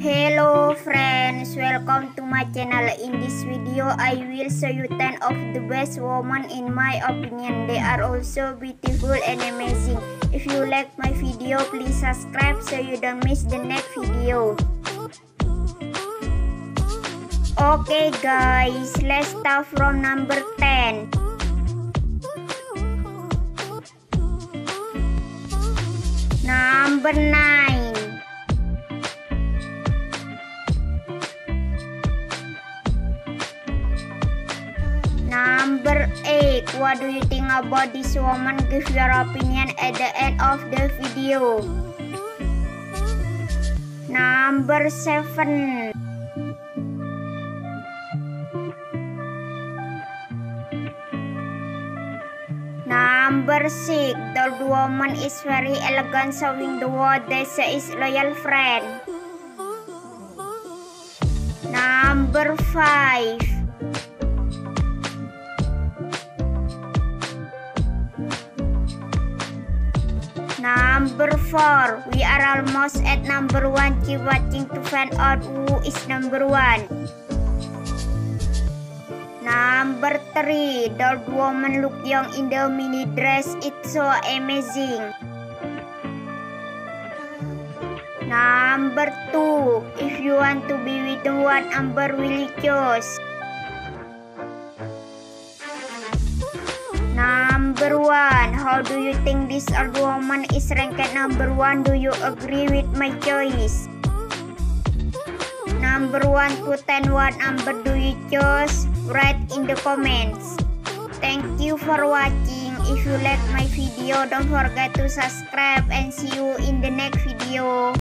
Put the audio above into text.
Hello friends, welcome to my channel. In this video, I will show you 10 of the best women in my opinion. They are also beautiful and amazing. If you like my video, please subscribe so you don't miss the next video. Okay guys, let's start from number 10. Number 9 Number 8 What do you think about this woman? Give your opinion at the end of the video. Number 7 Number 6 The woman is very elegant showing the world that she is loyal friend. Number 5 Number 4 We are almost at number 1 Keep watching to find out who is number 1 Number 3 The woman look young in the mini dress. It's so amazing. Number 2 If you want to be with one Amber will choose Number 1 How do you think this woman is ranked number 1? Do you agree with my choice? Number 1 to 10 what number do you choose? Write in the comments. Thank you for watching. If you like my video, don't forget to subscribe and see you in the next video.